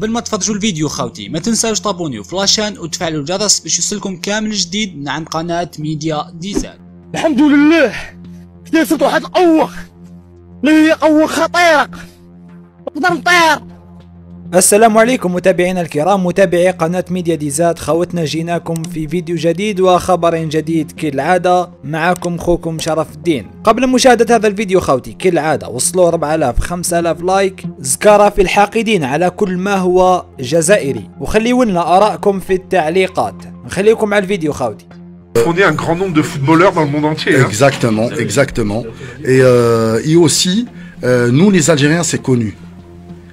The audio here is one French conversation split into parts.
قبل ما تفرجوا الفيديو خاوتي ما تنساوش تابونيو في لاشين وتفعلوا الجرس باش يوصلكم كامل جديد من عند قناة ميديا ديزاين الحمد لله! اكتسبت واحد القوة اللي هي قوة خطيرة نقدر نطير! السلام عليكم متابعينا الكرام متابعي قناة ميديا ديزات خوتنا جيناكم في فيديو جديد وخبر جديد كالعادة معكم خوكم شرف الدين قبل مشاهدة هذا الفيديو خوتي كالعادة وصلوا 4000 5000 لايك زكارة في الحاقدين على كل ما هو جزائري وخليوا لنا آراءكم في التعليقات نخليكم على الفيديو خوتي On est un grand nombre de footballeurs dans le monde entier. hein. Exactement, exactement. Et, euh, et aussi, euh, nous les Algériens, c'est connu.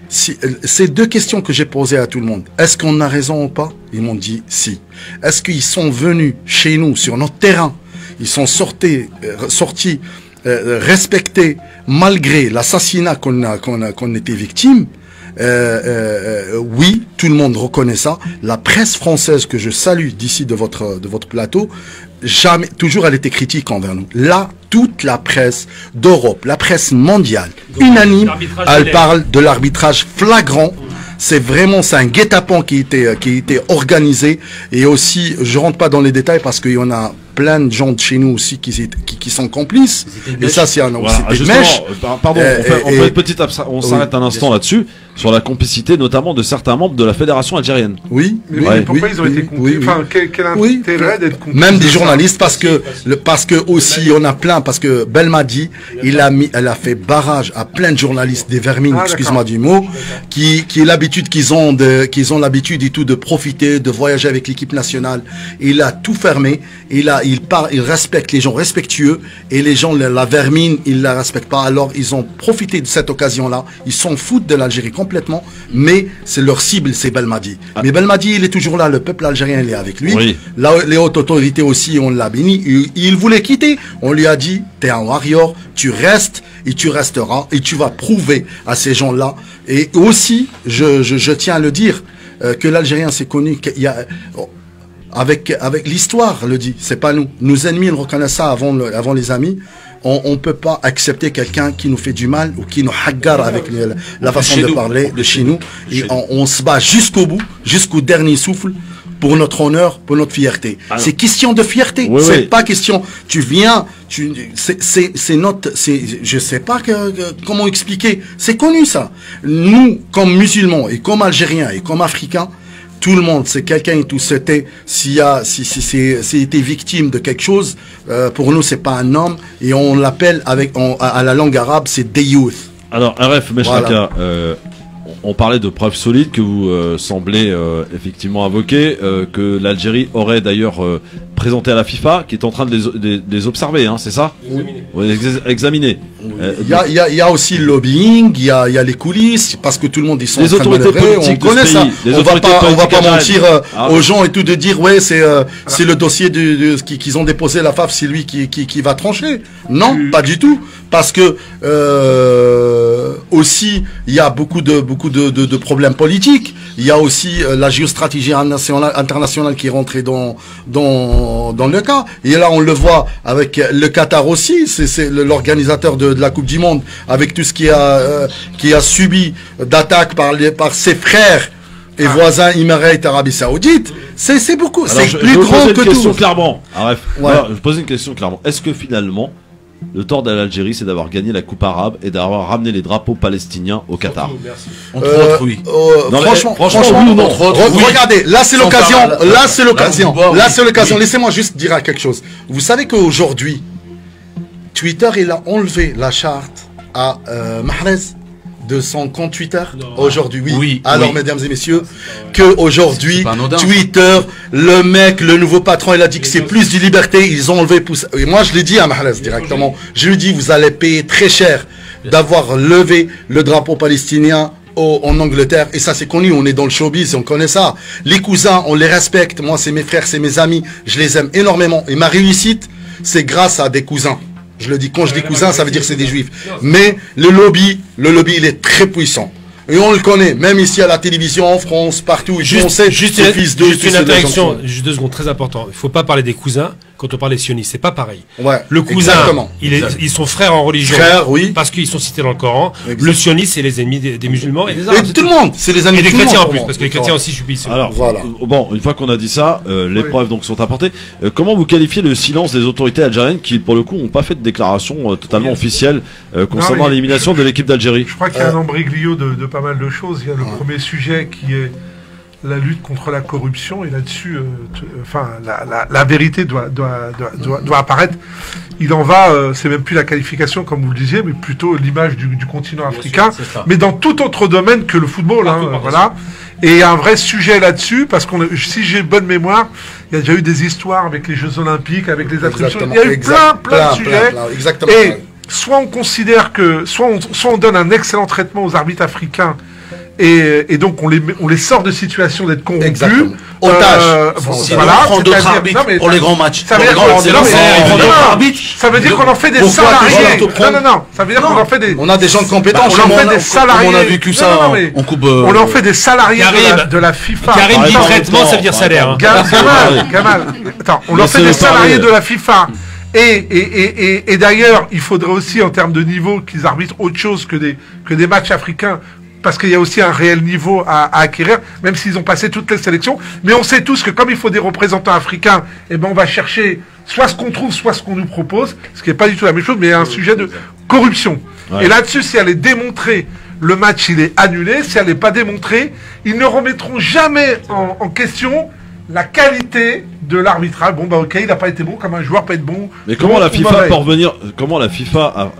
Si, euh, c'est deux questions que j'ai posées à tout le monde. Est-ce qu'on a raison ou pas? Ils m'ont dit si. Est-ce qu'ils sont venus chez nous, sur notre terrain? Ils sont sortis, euh, sortis euh, respectés malgré l'assassinat qu'on a, qu'on a, qu'on était victime? Euh, euh, euh, oui, tout le monde reconnaît ça. La presse française que je salue d'ici de votre de votre plateau, jamais, toujours elle était critique envers nous. Là, toute la presse d'Europe, la presse mondiale, unanime, elle parle de l'arbitrage flagrant. C'est vraiment c'est un guet-apens qui était qui était organisé et aussi je rentre pas dans les détails parce qu'il y en a plein de gens de chez nous aussi qui étaient- qui, qui sont complices et ça c'est un Voilà, mèche. euh, par- pardon, Euh, on fait, on et- fait une petite on Oui, s'arrête un instant là-dessus sur la complicité notamment de certains membres de la fédération algérienne. Oui, Mais oui, oui, oui, pourquoi ils ont oui, été complices. Enfin, quel, quel Oui. intérêt d'être complices Même de des ça journalistes parce que parce que aussi on a plein parce que Belmadi il a mis elle a fait barrage à plein de journalistes des vermines Ah, excuse-moi du mot qui qui est l'habitude qu'ils ont de qu'ils ont l'habitude et tout de profiter de voyager avec l'équipe nationale. Il a tout fermé. Il a il part il respecte les gens respectueux et les gens la, la vermine ils la respectent pas. Alors ils ont profité de cette occasion là ils s'en foutent de l'Algérie complètement mais c'est leur cible c'est Belmadi. Mais Belmadi il est toujours là. Le peuple algérien il est avec lui. Oui. Là, les hautes autorités aussi, on l'a béni. Il, il voulait quitter. On lui a dit, t'es un warrior, tu restes et tu resteras et tu vas prouver à ces gens-là. Et aussi, je, je, je tiens à le dire, euh, que l'Algérien s'est connu qu'il y a, oh, avec, avec l'histoire le dit, c'est pas nous. Nos ennemis, ils reconnaissent ça avant, le- avant les amis. On, on peut pas accepter quelqu'un qui nous fait du mal ou qui nous hagarde avec le- la façon de parler de chez nous. Et on, on se bat jusqu'au bout, jusqu'au dernier souffle pour notre honneur, pour notre fierté. C'est question de fierté. Oui, c'est oui. pas question. Tu viens, tu, c'est, notre, je sais pas que, que- comment expliquer. C'est connu ça. Nous, comme musulmans et comme Algériens et comme Africains, tout le monde, c'est quelqu'un et tout, c'était, s'il a, si, si, si, était victime de quelque chose, euh, pour nous, c'est pas un homme, et on l'appelle avec, on- à, à la langue arabe, c'est Deyouth. Alors RF Meshraka, Voilà. euh, on parlait de preuves solides que vous euh, semblez euh, effectivement invoquer, euh, que l'Algérie aurait d'ailleurs présenté à la FIFA, qui est en train de les, de- de les observer, hein, c'est ça Oui, ex- Examiner. Euh, Il y a, il y, a, il y a aussi le lobbying, il y a, il y a les coulisses, parce que tout le monde ils sont Les en train de autorités politiques on de ce connaît ça. les On va pas, on va pas mentir euh, Ah, aux gens et tout de dire ouais c'est euh, c'est le dossier de, de- qui- qu'ils ont déposé la FAF, c'est lui qui, qui, qui va trancher. Non, pas du tout, parce que euh, aussi il y a beaucoup de beaucoup de, de, de problèmes politiques. Il y a aussi euh, la géostratégie internationale, internationale qui est rentrée dans dans dans le cas. Et là on le voit avec le Qatar aussi. C'est l'organisateur de, de la Coupe du Monde avec tout ce qui a euh, qui a subi d'attaques par les par ses frères et voisins Émirats Arabie Saoudite. C'est beaucoup. C'est plus je grand que tout. clairement. Aref, Ouais. voilà, je poser une question clairement. Est-ce que finalement, le tort de l'Algérie, c'est d'avoir gagné la Coupe arabe et d'avoir ramené les drapeaux palestiniens au Qatar Euh, oui. euh, Non, mais, franchement, franchement, franchement, oui ou non Entre autres, oui. Regardez, là c'est l'occasion, là c'est l'occasion, Là, c'est l'occasion. Oui. Laissez-moi juste dire quelque chose. Vous savez qu'aujourd'hui, Twitter il a enlevé la charte à euh, Mahrez de son compte Twitter aujourd'hui. Oui. Oui, Alors oui. mesdames et messieurs, que aujourd'hui C'est pas anodin, ça. Twitter, le mec, le nouveau patron, il a dit que c'est plus de liberté. Ils ont enlevé. pouce- Et moi je l'ai dit à Mahrez directement. Je lui dis vous allez payer très cher d'avoir levé le drapeau palestinien au- en Angleterre et ça c'est connu, on est dans le showbiz, on connaît ça. Les cousins, on les respecte. Moi c'est mes frères, c'est mes amis, je les aime énormément. Et ma réussite, c'est grâce à des cousins. Je le dis quand je dis cousins, ça veut dire que c'est des juifs. Mais le lobby, le lobby, il est très puissant. Et on le connaît, même ici à la télévision, en France, partout. Puis on Juste, sait juste, une, fils de juste une qui- juste deux secondes, très important. Il faut pas parler des cousins. Quand on parle des sionistes. C'est pas pareil. Ouais, Le cousin, exactement. il est, ils sont frères en religion. Frères, oui. Parce qu'ils sont cités dans le Coran. Le sioniste, c'est les ennemis des, des musulmans et des arabes. tout le monde, c'est les Et de des tout chrétiens monde en plus, parce que les chrétiens aussi subissent. Alors, Voilà. euh, bon, une fois qu'on a dit ça, euh, les preuves donc sont apportées. Euh, comment vous qualifiez le silence des autorités algériennes qui, pour le coup, n'ont pas fait de déclaration euh, totalement officielle euh, concernant l'élimination de l'équipe d'Algérie Je crois qu'il y a un embriglio de, de pas mal de choses. Il y a le premier sujet qui est la lutte contre la corruption et là-dessus, euh, euh, enfin, la, la- la vérité doit, doit, doit, apparaître. Il en va, euh, c'est même plus la qualification comme vous le disiez, mais plutôt l'image du, du continent africain, mais dans tout autre domaine que le football, hein, voilà. Et il y a un vrai sujet là-dessus parce qu'on, si j'ai bonne mémoire, il y a déjà eu des histoires avec les Jeux Olympiques, avec les attributions. Exactement, Il y a eu plein, plein, de sujets. plein, exactement. Et soit on considère que, soit on, soit on donne un excellent traitement aux arbitres africains, et, et donc on les, on les sort de situation d'être corrompus. Euh, Otages. Sinon, voilà, on prend d'autres arbitres non, mais pour les grands matchs. Ça veut dire qu'on on en fait des Pourquoi salariés. Non, non, non. Ça veut dire qu'on en fait des. On a des gens compétents on chez en moi, fait on a- des salariés. on a vécu ça Non, non, mais en coupe, euh, On en fait des salariés de la, de la FIFA. Karim dit traitement, ça veut dire salaire. hein. Ga- Gamal, Gamal. Attends, on leur fait des salariés de la FIFA. Et, et, et, et, et d'ailleurs, il faudrait aussi, en termes de niveau, qu'ils arbitrent autre chose que des, que des matchs africains. Parce qu'il y a aussi un réel niveau à, à acquérir, même s'ils ont passé toutes les sélections. Mais on sait tous que comme il faut des représentants africains, eh ben on va chercher soit ce qu'on trouve, soit ce qu'on nous propose, ce qui n'est pas du tout la même chose, mais un sujet de corruption. Ouais. Et là-dessus, si elle est démontrée, le match il est annulé. Si elle n'est pas démontrée, ils ne remettront jamais en, en question la qualité de l'arbitrage. Bon bah ok, il n'a pas été bon, comme un joueur peut être bon. Mais comment la FIFA peut revenir Comment la FIFA,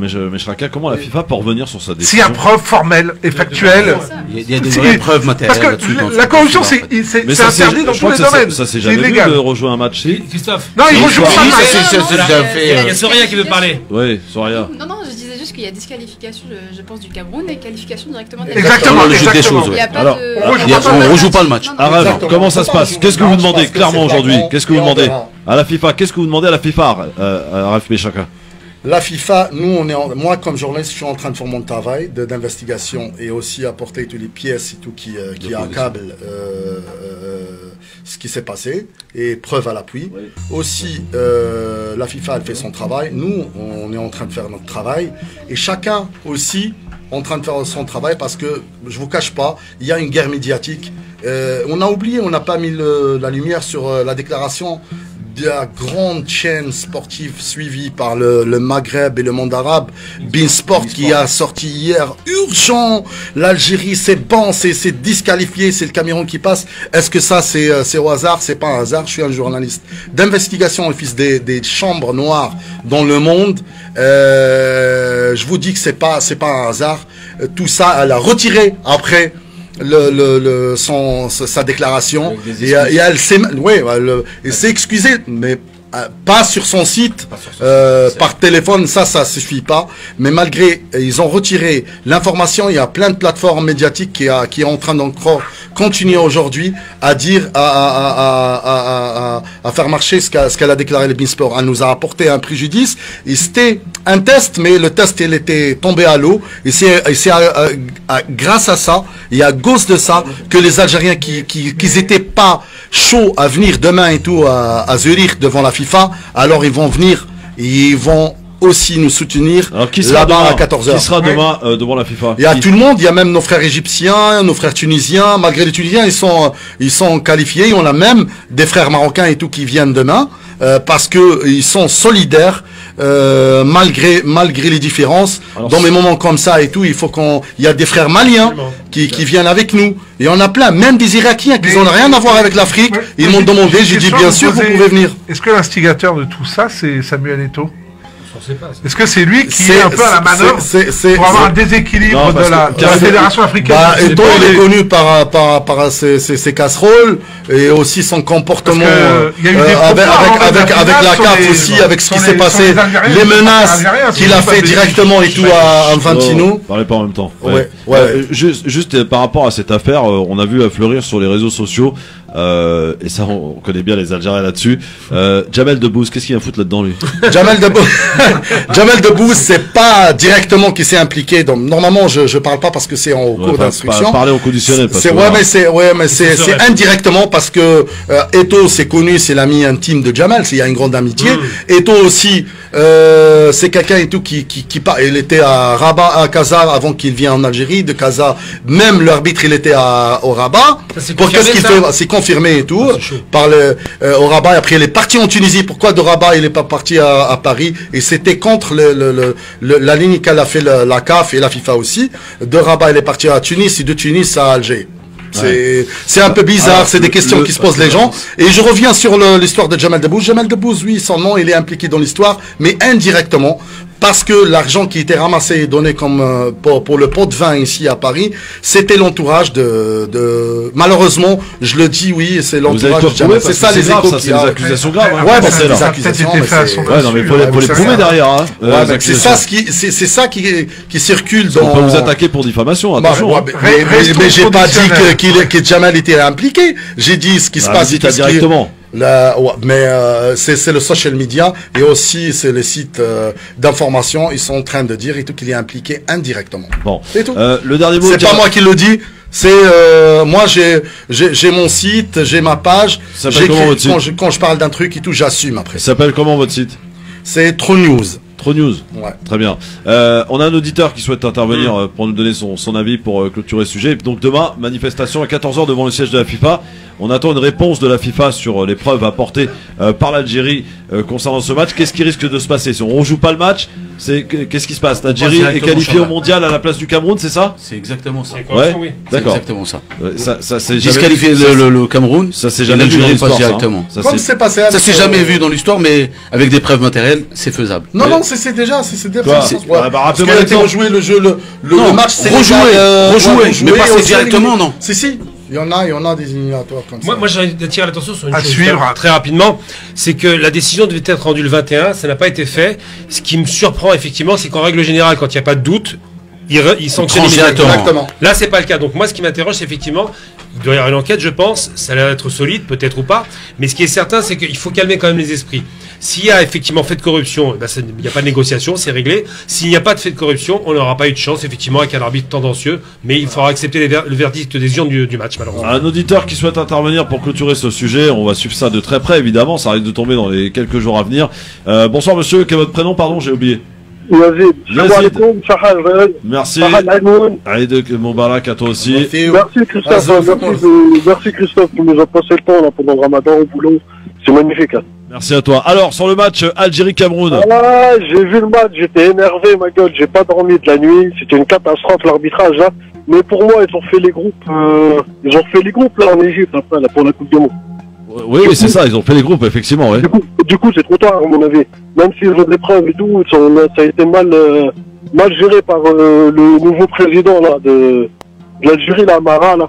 Mesh- Meshraka, comment la FIFA peut revenir sur sa S'il y a décision preuve formelle et factuelle. Il y a- des vraies preuves Parce matérielles que là-dessus. dans la, corruption, c'est interdit dans tous les que ça, domaines. ça c'est C'est jamais vu illégal. de rejouer un match. Si Christophe. Non, il rejoue pas c'est- euh, euh, Soria qui veut parler. Oui, Soria. Non, non, qu'il y a disqualification, je, je pense, du Cameroun et qualification directement de la Exactement, la logique des exactement. choses, Il ouais. Alors, de. on rejoue Il le match. rejoue pas le match. Non, non, Aref, Exactement. comment ça se passe Qu'est-ce que vous demandez clairement aujourd'hui Qu'est-ce que vous demandez à la FIFA Qu'est-ce que vous demandez à la FIFA, euh, Aref Meshraka La FIFA, nous, on est en- moi comme journaliste, je suis en train de faire mon travail de- d'investigation et aussi apporter toutes les pièces et tout qui, euh, qui accablent euh, euh, ce qui s'est passé et preuve à l'appui. Aussi, euh, la FIFA, elle fait son travail. Nous, on est en train de faire notre travail et chacun aussi en train de faire son travail parce que je vous cache pas, il y a une guerre médiatique. Euh, on a oublié, on n'a pas mis le- la lumière sur euh, la déclaration la grande chaîne sportive suivie par le, le Maghreb et le monde arabe, Beansport, qui a sorti hier, urgent, l'Algérie c'est bon, c'est disqualifié, c'est le Cameroun qui passe. Est-ce que ça c'est euh, c'est au hasard? C'est pas un hasard, je suis un journaliste d'investigation au fils des, des chambres noires dans le monde. Euh, je vous dis que c'est pas pas un hasard. Euh, Tout ça, elle a retiré après le, le, le- son, sa déclaration et, euh, et elle s'est ouais, excusée mais euh, pas sur son site, euh, par téléphone, ça, ça suffit pas. Mais malgré, ils ont retiré l'information. Il y a plein de plateformes médiatiques qui, a, qui est en train d'encore continuer aujourd'hui à dire, à, à, à, faire marcher ce qu'elle a déclaré le Beansport. Elle nous a apporté un préjudice. C'était un test, mais le test, il était tombé à l'eau. Et c'est grâce à ça, et à cause de ça, que les Algériens qui, qui, qui étaient pas chauds à venir demain et tout à, à Zurich devant la FIFA, alors ils vont venir, ils vont aussi nous soutenir là-bas à 14h. Qui sera demain euh, devant la FIFA Il y a Qui- tout le monde, il y a même nos frères égyptiens, nos frères tunisiens, malgré les tunisiens, ils sont ils sont qualifiés, on a même des frères marocains et tout qui viennent demain euh, parce que ils sont solidaires euh, malgré malgré les différences. Alors, Dans des moments comme ça et tout, il faut qu'on il y a des frères maliens qui, qui viennent avec nous et on a plein, même des Irakiens qui n'ont rien à voir avec l'Afrique. Ouais. Ils m'ont demandé, J'ai dit bien sûr, vous pouvez venir. Est-ce que l'instigateur de tout ça, c'est Samuel Eto'o? Est-ce que c'est lui qui est un peu à la manœuvre c'est- c'est- pour avoir un déséquilibre Non, de la, que- de la car- fédération africaine Bah, Eto, pas, il est connu par, par, par ses, ses- ses casseroles et aussi son comportement euh, euh, avec, avec, avec, la CAF les- aussi, avec ce qui s'est passé, les menaces qu'il a fait directement et tout à Infantino. parlez pas en même temps. Ouais, ouais. Euh, juste, par rapport à cette affaire, on a vu fleurir sur les réseaux sociaux Euh, et ça, on, on connaît bien les Algériens là-dessus. Euh, Jamel Debbouze, qu'est-ce qu'il vient foutre là-dedans, lui? Jamel Debbouze, Jamel Debbouze, c'est pas directement qui s'est impliqué. Donc normalement, je je parle pas parce que c'est en Ouais, cours d'instruction. pas- Parler au conditionnel. parce C'est que ouais, mais c'est ouais, mais c'est indirectement parce que euh, Eto c'est connu, c'est l'ami intime de c'est il y a une grande amitié. Mm. Eto aussi, euh, c'est quelqu'un et tout qui qui qui part. Il était à Rabat, à Casa avant qu'il vienne en Algérie. De Casa, même l'arbitre, il était à au Rabat. Ça, Pour qu'est-ce qu'il fait C'est confirmé et tout Ah, par le euh, au Rabat. Et après, il est parti en Tunisie. Pourquoi de Rabat il est pas parti à, à Paris? Et c'était contre le, le, le- le- la ligne qu'elle a fait la, la CAF et la FIFA aussi. De Rabat, il est parti à Tunis et de Tunis à Alger. C'est c'est un peu bizarre, c'est des questions le- qui se posent les gens. Et je reviens sur l'histoire de Jamal Debbouze. Jamal Debbouze, oui, son nom, il est impliqué dans l'histoire, mais indirectement. Parce que l'argent qui était ramassé et donné comme euh, pour, pour le pot de vin ici à Paris, c'était l'entourage de, de malheureusement, je le dis oui, c'est l'entourage C'est ça les grave, ça, c'est des accusations graves. hein. Ouais, bah, ça, c'est des ça a peut-être accusations, été mais Ouais, non, mais faut les, faut les Ouais, prouver derrière. Hein, euh, Ouais, les bah, c'est ça ce qui, c'est ça qui, qui circule dans. On peut vous attaquer pour diffamation, Bah, attention. ouais, hein. mais, mais- mais- j'ai pas dit que, qu'il, que Jamal était impliqué. J'ai dit ce qui se Bah, passe. vous La- ouais, mais euh, c'est, le social media et aussi c'est les sites euh, d'information. Ils sont en train de dire et tout qu'il est impliqué indirectement. Bon. C'est tout. Euh, le dernier mot. c'est pas moi qui le dis. C'est moi j'ai, mon site, j'ai ma page. Ça s'appelle comment votre site quand, je, quand je parle d'un truc et tout, j'assume après. Ça s'appelle comment votre site? C'est True News. Trop News. Ouais. Très bien. Euh, on a un auditeur qui souhaite intervenir euh, pour nous donner son, son avis pour euh, clôturer ce sujet. Donc demain, manifestation à 14h devant le siège de la FIFA. On attend une réponse de la FIFA sur euh, les preuves apportées euh, par l'Algérie euh, concernant ce match. Qu'est-ce qui risque de se passer? Si on rejoue pas le match, c'est qu'est-ce qui se passe? L'Algérie est qualifiée au mondial à la place du Cameroun, c'est ça? C'est exactement ça. Ouais. oui. D'accord. exactement ça. Ça, Disqualifier le, le- le Cameroun, Ça c'est et jamais vu dans l'histoire. hein. directement. Ça, Comme c'est- passé. Ça s'est jamais vu dans l'histoire, mais avec des preuves matérielles, c'est faisable. Non, non, c'est, déjà, c'est, déjà. Ah, bah, rappelez-moi rejoué le jeu, le, le, Non, le match rejoué, ouais, mais pas aussi directement, non. Si, si. Il y en a, il y en a des éliminatoires comme Moi, ça. moi j'ai envie d'attirer l'attention sur une À chose suivre. très- très rapidement, c'est que la décision devait être rendue le 21, ça n'a pas été fait. Ce qui me surprend effectivement, c'est qu'en règle générale, quand il n'y a pas de doute, il, re- il sanctionne tranche immédiatement. Exactement. Là, c'est pas le cas. Donc moi, ce qui m'interroge, c'est effectivement, il doit y avoir une enquête, je pense. Ça a l'air d'être solide, peut-être ou pas. Mais ce qui est certain, c'est qu'il faut calmer quand même les esprits. S'il y a effectivement fait de corruption, eh ben, il n'y a pas de négociation, c'est réglé. S'il n'y a pas de fait de corruption, on n'aura pas eu de chance, effectivement, avec un arbitre tendancieux. Mais il faudra accepter les ver- le verdict des urnes du, du match, malheureusement. Un auditeur qui souhaite intervenir pour clôturer ce sujet, on va suivre ça de très près évidemment, ça risque de tomber dans les quelques jours à venir. Euh, bonsoir monsieur, quel est votre prénom? Pardon, j'ai oublié. Aïmoun. Aïd Moubarak à toi aussi. Merci. Christophe, hein, merci, Christophe qui nous a passé le temps là, pendant le ramadan au boulot. C'est magnifique. Hein. Merci à toi. Alors sur le match Algérie-Cameroun, Voilà, j'ai vu le match, j'étais énervé, ma gueule, j'ai pas dormi de la nuit, c'était une catastrophe l'arbitrage là. Mais pour moi, ils ont fait les groupes, euh, ils ont fait les groupes là en Égypte après là pour la Coupe du Monde. Oui, oui c'est ça, ils ont fait les groupes effectivement, ouais. Du coup, c'est trop tard à mon avis. Même s'ils ont des preuves et tout, ça a été mal, euh, mal géré par euh, le nouveau président là de, de l'Algérie, là, Amara là.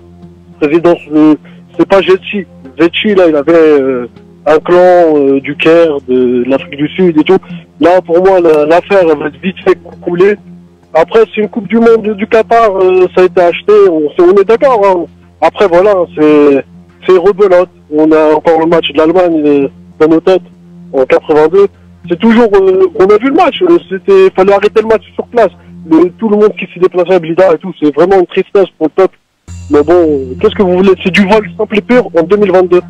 Président, euh, c'est pas Zetchi. Zetchi là, il avait un clan du Caire, de, l'Afrique du Sud et tout. Là, pour moi, la- l'affaire elle va être vite fait couler. Après, c'est une Coupe du Monde du Qatar, ça a été acheté, on, on est d'accord. Hein. Après, voilà, c'est c'est rebelote. On a encore le match de l'Allemagne euh, dans nos têtes en 82. C'est toujours, euh, on a vu le match. euh, C'était, fallait arrêter le match sur place. Le- tout le monde qui s'est déplacé à Blida et tout, c'est vraiment une tristesse pour le peuple. Mais bon, qu'est-ce que vous voulez? C'est du vol simple et pur en 2022.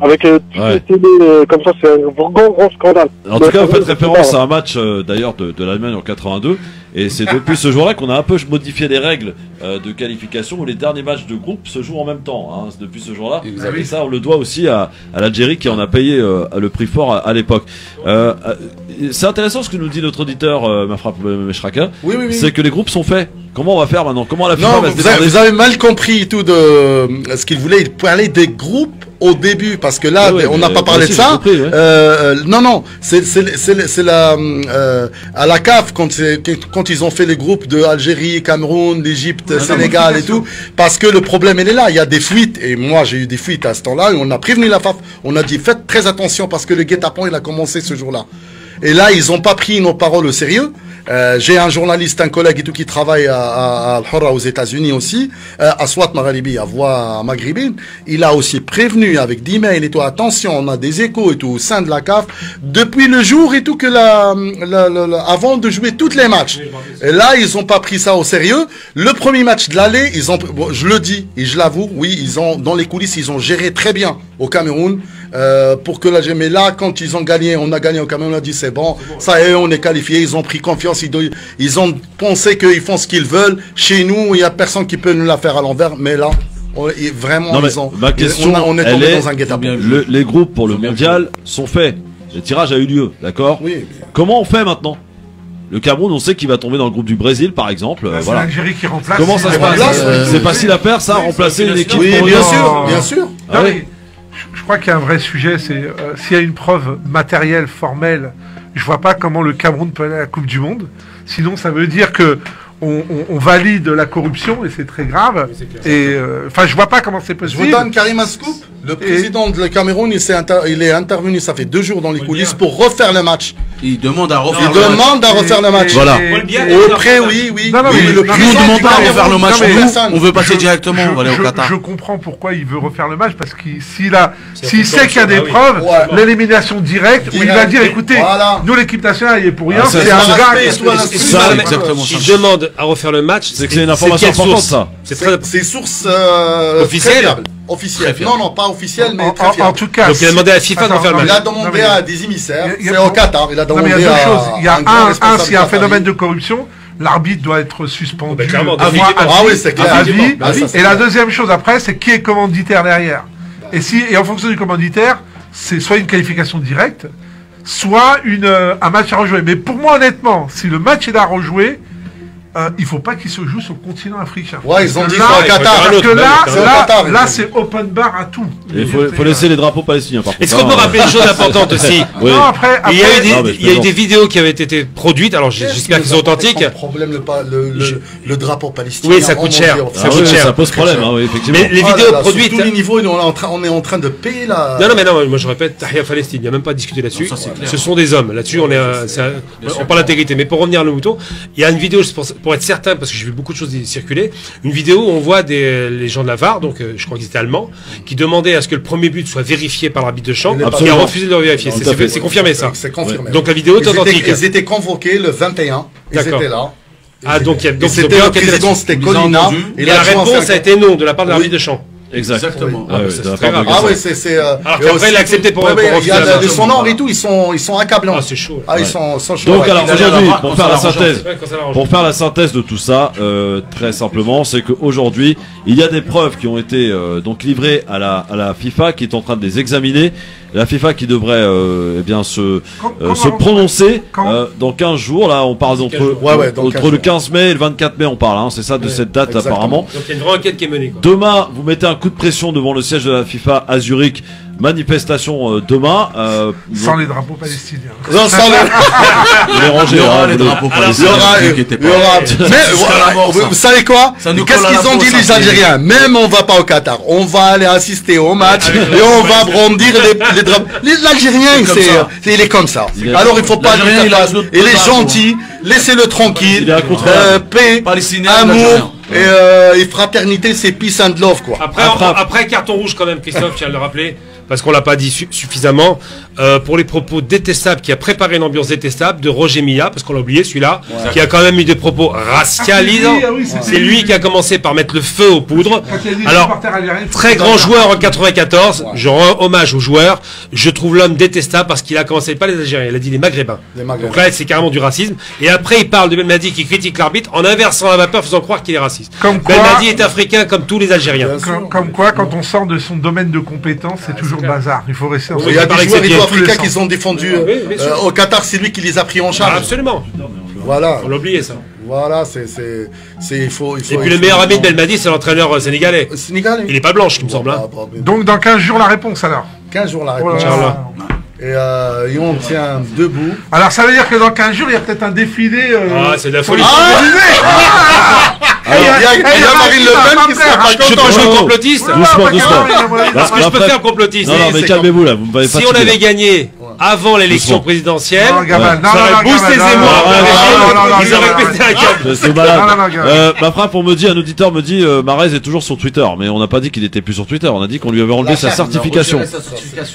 Avec euh, toutes Ouais. les télés euh, comme ça, c'est un grand, grand scandale. En tout cas, vous faites référence à un match euh, d'ailleurs de, de l'Allemagne en 82, et c'est depuis ce jour-là qu'on a un peu modifié les règles euh, de qualification où les derniers matchs de groupe se jouent en même temps. Hein, depuis ce jour-là, et ça on le doit aussi à, à l'Algérie qui en a payé euh, le prix fort à, à l'époque. Euh, c'est intéressant ce que nous dit notre auditeur, ma frappe Meshraka, Oui, oui, oui. c'est que les groupes sont faits. Comment on va faire maintenant? Comment la FIFA Non, va se vous avez, vous avez mal compris tout de ce qu'il voulait. Il parlait des groupes au début parce que là, ouais, on n'a pas parlé aussi, de ça. compris, ouais. Euh, non, non, c'est la euh, à la CAF quand c'est- quand ils ont fait les groupes de Algérie, Cameroun, l'Égypte, Sénégal et tout, parce que le problème il est là. Il y a des fuites et moi j'ai eu des fuites à ce temps-là. et On a prévenu la FAF. On a dit faites très attention parce que le guet-apens il a commencé ce jour-là. Et là, ils ont pas pris nos paroles au sérieux. Euh, J'ai un journaliste, un collègue et tout qui travaille à, à, à Al-Hurra aux États-Unis aussi, euh, à Swat Magharibi, à Voix Maghrébine. Il a aussi prévenu avec d'emails et tout, attention, on a des échos et tout au sein de la CAF, depuis le jour et tout que la, la- la- la- avant de jouer tous les matchs. Et là, ils ont pas pris ça au sérieux. Le premier match de l'aller, ils ont, bon, je le dis et je l'avoue, oui, ils ont, dans les coulisses, ils ont géré très bien au Cameroun. Euh, pour que la mais là quand ils ont gagné on a gagné au Cameroun on a dit c'est bon. Ça y est on est qualifié. Ils ont pris confiance. Ils, ont pensé qu'ils font ce qu'ils veulent. Chez nous il y a personne qui peut nous la faire à l'envers. Mais là on- vraiment Non, mais ils ont ma question, on, a- on est elle tombé est, dans un guet-apens. le- les groupes pour le mondial sont faits. Le tirage a eu lieu, d'accord oui. Comment on fait maintenant Le Cameroun, on sait qu'il va tomber dans le groupe du Brésil, par exemple. C'est voilà. l'Algérie qui remplace. Comment ça se passe. C'est facile à faire, ça, remplacer une équipe oui bien sûr bien sûr. Ah Non, oui mais je- crois qu'il y a un vrai sujet, c'est euh, s'il y a une preuve matérielle, formelle, je vois pas comment le Cameroun peut aller à la Coupe du Monde. Sinon, ça veut dire que on, on- on valide la corruption et c'est très grave. Et euh, enfin, je vois pas comment c'est je possible. vous donne Karim Scoop le président de le Cameroun il, il est intervenu ça fait deux jours dans les coulisses pour refaire le match Il demande à il refaire le match. demande à refaire le match Voilà. Paul Biya, auprès oui oui Non, non, Oui, mais- le non, Nous, on président ne demande du pas à refaire le match. Nous, on veut passer Je- directement, je, on va aller au je- Qatar. je comprends pourquoi il veut refaire le match parce qu'il s'il a s'il sait qu'il y a des ça, preuves, l'élimination directe, où il va dire écoutez, Voilà. nous l'équipe nationale il est pour rien, Ah, ça, c'est un gars exactement, S'il ça. Demande à refaire le match, C'est que c'est une information importante, ça. C'est très. C'est source euh, Officielle. Officielle. Non, non, pas officielle, mais en, très en- en fiable. tout cas, Donc il a demandé à la FIFA de refaire le non, Il match. a demandé à des émissaires. Il y a- C'est au Qatar. Il a demandé il y a deux à. choses. Il y a un un, s'il y a un phénomène de corruption, l'arbitre doit être suspendu. Oh, ben, clairement, à définitivement. vie, Ah oui, c'est clair. à vie. Ah, ça, c'est Et la deuxième chose après, c'est qui est commanditaire derrière. Et si, et en fonction du commanditaire, c'est soit une qualification directe, soit une, euh, un match à rejouer. Mais pour moi, honnêtement, si le match est à rejouer, euh, il faut pas qu'il se joue sur le continent africain. Ouais, ils ont Parce dit là, au Qatar. Parce que là, là, là, c'est open bar à tout. Il faut, faut laisser les drapeaux palestiniens, par contre. Est-ce qu'on peut hein. rappeler une chose importante aussi Oui. Non, après, Il y a eu des, Non, mais je il y a eu plaisante. des vidéos qui avaient été produites, alors j'espère qu'elles sont authentiques. Le problème, le, pa- le, le, Je- le drapeau palestinien. Oui, ça coûte cher. Dieu, Ça Ah coûte oui, cher. ça pose problème, hein, oui, effectivement. Mais les là vidéos là, produites. Sur tous les niveaux, on est en train, on est en train de payer la. Non, non, mais non, moi je répète, Tahia Palestine, il n'y a même pas à discuter là-dessus. Ce sont des hommes. Là-dessus, on est, euh, on parle d'intégrité. Mais pour revenir à le mouton, il y a une vidéo, pour, pour être certain, parce que j'ai vu beaucoup de choses circuler, une vidéo où on voit des, les gens de la VAR, donc euh, je crois qu'ils étaient allemands, qui demandaient à ce que le premier but soit vérifié par l'arbitre de champ, qui a refusé de le vérifier. C'est- confirmé ça. C'est confirmé. Donc la vidéo est Ils étaient- authentique. Ils étaient convoqués le 21. Ils étaient là. Ah, donc il y a- donc c'était la réponse a été non de la part de Oui. l'arbitre de champ. Exact. Exactement. Ah, ça, de c'est très grave. Ah ouais, c'est euh, Alors qu'après, il a accepté pour- Ouais, pour ouais, refuser Il y a la de- de version, son ordre voilà. et tout, ils sont ils sont accablants. Ah, c'est chaud. Ah, ils sont sont chauds. Donc alors aujourd'hui, pour faire la synthèse, pour faire la synthèse de tout ça, euh, très simplement, c'est qu'aujourd'hui, il y a des preuves qui ont été euh, donc livrées à la, à la FIFA, qui est en train de les examiner. La FIFA qui devrait euh, eh bien se Quand- euh, se prononcer euh, dans 15 jours. Là, on parle d'entre Ouais, ouais, dans 15 entre le jours. 15 mai et le 24 mai, on parle. Hein, c'est ça de cette date exactement. apparemment. Donc il y a une vraie enquête qui est menée. Quoi. Demain, vous mettez un coup de pression devant le siège de la FIFA à Zurich. Manifestation euh, demain. Euh, Sans les drapeaux palestiniens. Non, sans les rangez, Il y aura les vous les- drapeaux palestiniens. ne il y aura- mais vous, savez quoi Qu'est-ce qu'ils ont dit les Algériens Même on va pas au Qatar, on va aller assister au match et on va brandir les, drapeaux. Les- L'Algérien, C'est il est comme ça. Il est- Alors il faut pas lui il est gentil, laissez-le tranquille. Euh, paix, amour et, euh, et fraternité, c'est peace and love quoi. Après, Après- en- après, carton rouge quand même, Christophe, tiens à le rappeler, parce qu'on l'a pas dit su- suffisamment, euh, pour les propos détestables, qui a préparé une ambiance détestable de Roger Milla, parce qu'on l'a oublié celui-là, qui a quand même eu des propos racialisants. Ah, C'est lui. lui qui a commencé par mettre le feu aux poudres. Alors, Très grand joueur en 94, je rends hommage au joueur. Je trouve l'homme détestable parce qu'il a commencé pas les Algériens, il a dit les Maghrébins. Les Maghrébins. Donc là, c'est carrément du racisme. Et après, il parle de Belmadi qui critique l'arbitre en inversant la vapeur, faisant croire qu'il est raciste. Comme quoi- Belmadi est africain comme tous les Algériens. Comme, comme quoi, quand on sort de son domaine de compétence, c'est toujours clair. bazar. Il faut rester en Il y a Par des joueurs africains qui ont défendu Oui, bien sûr. euh, au Qatar, c'est lui qui les a pris en Ah, charge. absolument. Voilà, On l'a oublié ça. voilà, c'est c'est c'est il faut il faut. Et puis le meilleur ami de Belmadi, c'est l'entraîneur euh, sénégalais. Sénégalais. Il est pas blanche, il me semble. hein. Ah, bah, mais- Donc, dans 15 jours, la réponse alors. 15 jours la Oh réponse. Et, euh, et on tient debout. Alors, ça veut dire que dans 15 jours, il y a peut-être un défilé. euh, Ah, c'est de la folie. Ah Eh, il y a, il y a il y a Marine Le pas- Pen qui sera faire, pas Je peux contente. jouer oh, complotiste Doucement, doucement. Parce que je peux faire complotiste. Non, non, mais calmez-vous là, vous me Si on avait gagné avant l'élection présidentielle. Non, Gamal, non, ça non, boosté Zemmour. Ils auraient pété un câble. C'est- malade. Euh, ma frappe, on me dit, un auditeur me dit, euh, Marez est toujours sur Twitter, mais on n'a pas dit qu'il était plus sur Twitter. On a dit qu'on lui avait enlevé sa certification.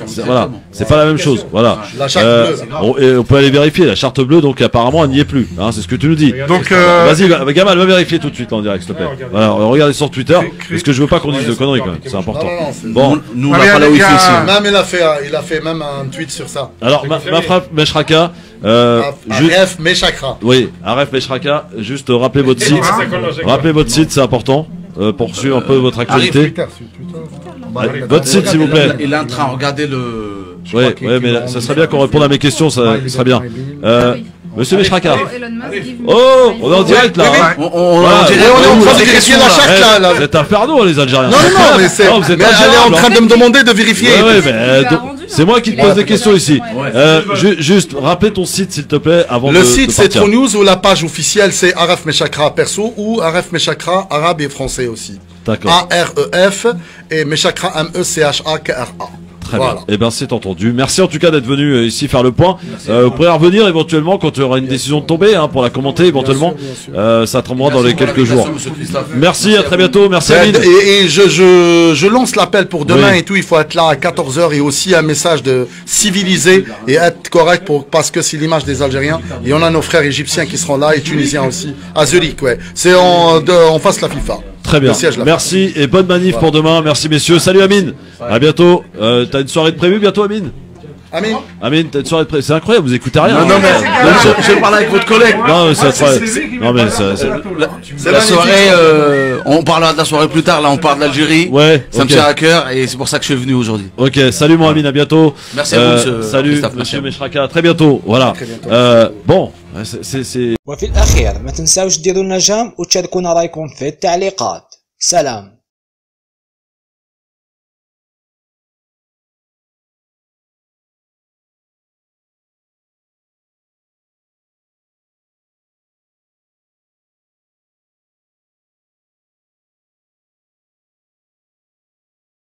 C'est- Voilà, c'est pas la même chose. Voilà. La charte Euh, bleue. on, peut aller vérifier la charte bleue, donc apparemment elle n'y est plus. Hein, c'est ce que tu nous dis. Donc, euh, Vas-y, va- Gamal, va vérifier tout de suite en direct, s'il te plaît. Voilà, regardez sur Twitter, parce que je veux pas qu'on dise de conneries quand même. C'est important. Bon, Nous, on n'a pas la wifi ici. Même il a fait, un- il a fait même un tweet sur ça. Alors ma, ma frappe, Meshraka, euh, juste, Aref Meshakra. oui, Aref Meshraka, juste euh, rappelez votre site. Rappelez votre site, c'est important euh, pour suivre un peu votre actualité. Allez, votre site, s'il vous plaît. Il est en train de regarder le. je Oui, ouais, mais là, ça serait bien qu'on réponde à mes questions, ça serait bien. Euh, Monsieur Meshraka. Oh, Elon Musk, give me- Oh, on est en direct là. hein. On, on, Voilà. on dirait Et on est en train de vérifier questions, la Eh, là. là. Vous êtes inferno les Algériens. Non, non, mais c'est. Elle est en train de me demander de vérifier. Ouais, ouais, mais, C'est moi qui te pose des questions ici. Euh, ju- juste, rappelez ton site s'il te plaît avant de Le site c'est partir. Trop News ou la page officielle c'est Aref Meshakra perso ou Aref Meshakra arabe et français aussi. D'accord. A-R-E-F et Meshakra E M-E-C-H-A-K-R-A. Très Voilà. bien. Eh ben c'est entendu. Merci en tout cas d'être venu euh, ici faire le point. Euh, vous pourrez revenir éventuellement quand il y aura une décision de tomber hein, pour la commenter éventuellement. Euh, ça tombera dans les quelques jours. Merci, à très bientôt. Merci Amine. Et, et je, je, je lance l'appel pour demain Oui. et tout. Il faut être là à 14h et aussi un message de civiliser et être correct pour, parce que c'est l'image des Algériens. Et on a nos frères égyptiens qui seront là et tunisiens aussi. À Zurich, ouais. C'est en, de, en face de la FIFA. Très bien. Siège. Merci et bonne manif pour demain. Merci messieurs. Salut Amine. À bientôt. Euh, T'as une soirée de prévue bientôt Amine Amine Amine, t'as une soirée de prévue. C'est incroyable, vous écoutez rien. Non, non, mais hein. je, je parle avec votre collègue. Non, mais Non pas ça- la- c'est- la- C'est La magnifique. soirée, euh, on parlera de la soirée plus tard. Là, on parle d'Algérie. Ouais. Ça me tient à cœur et c'est pour ça que je suis venu aujourd'hui. Ok, salut mon Amine, à bientôt. Merci à vous, monsieur Salut, Christophe, monsieur Meshraka, à très bientôt. Voilà. Euh, bon, c'est c'est- وفي الأخير ما تنساوش ديروا لنا جام وتشاركونا رأيكم في التعليقات. سلام.